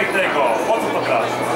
駅太鼓、ポツ。